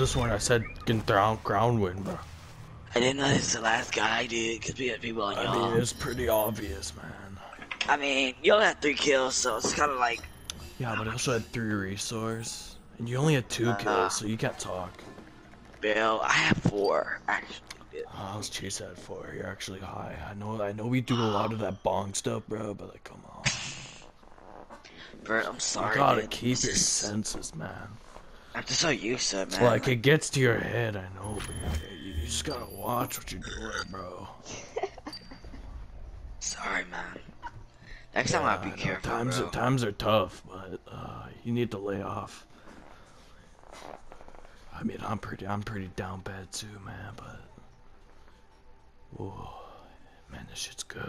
have sworn I said can ground ground wind, bro. I didn't know this was the last guy I did because we had people on I mean, it's pretty obvious, man. I mean, you only had three kills, so it's kind of like, Yeah, but I also had three resource, and you only had two Uh, kills, so you can't talk. Bill, I have four, actually. Oh, I was chase at four. You're actually high. I know. I know we do a lot of that bong stuff, bro. But like, come on. Bert, I'm sorry. you gotta man. keep your senses, man. I'm just so used to it, It's man. like it gets to your head. I know, but you, you just gotta watch what you're doing, bro. Sorry, man. Next time I'll be know, careful, Times bro. are, times are tough, but uh, you need to lay off. I mean, I'm pretty, I'm pretty down bad too, man. But, whoa, man, this shit's good.